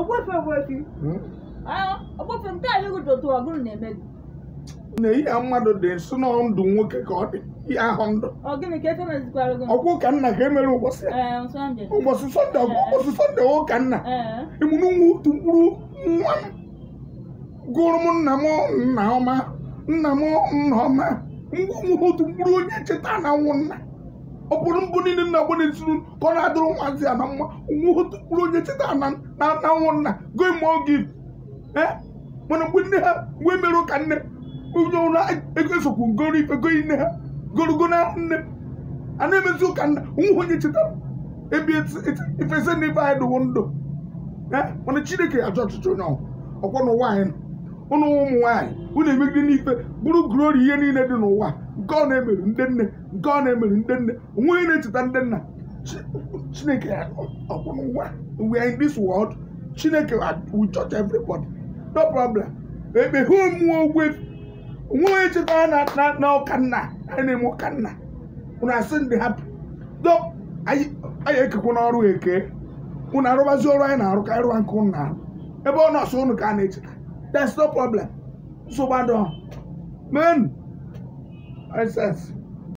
ogbefe ogbefi Hmm? ogbefe nke anyị gụtụtụ ọgụrụ na-eme gị na ihe mmadụ dị nsị na ndụ nwoke ka ọ dị ihe ahụ ndụ. Ọkwụ ka nna ka emere ụbọchị sọnde ụbọchị sọnde ụbọchị sọnde wụ ka nna. Ee emume nwa otu mkpụrụ nwa m. Gụrụ m nna m nna ọma nna m nna ọma. Ngwa otu mkpụrụ onye cheta na nwụ nna. Ọ bụrụ mbụ niile nna gbọ n'ezuru ka ọ na-adụrụ nwazi ya na mma mkpụrụ onye cheta na na na nwụ nna go ime oge mana mgbe nne ha wee mere ụka nne onye ụra ego esokwu ngoro ife go nne ha gorogo na nne. A na-emezi ụka nna nwa onye chetara ebi ifese na ife anyị dụwo ndụ. Mana chineke ajụ ọchịchị onye ọkwọ n'ụwa anyị nọ. Ụmụ nwaanyị unu emegide n'ife bụrụ glori ihe niile dị n'ụwa. Nke ọ na-emerụ ndị nne nke ọ na-emerụ ndị nne onwe onye na-echeta ndị nna. Chi- chineke ọkwọ n'ụwa we are in this world. Chineke will judge everybody. No problem. Ekpe ha omume ogwe onwe onye chetara na na- na ụka nna anyị na-eme ụka nna. Unu asị ndị hapụ do anyị ekekwa n'ọrụ eke. Unu arụbazi ọrụ anyị na-arụ ka anyị rụwa nke unu na-arụ. Ebe ọ nọọsụ unu ka a na-echeta. That's no problem. Nsogbu adịghị. I says,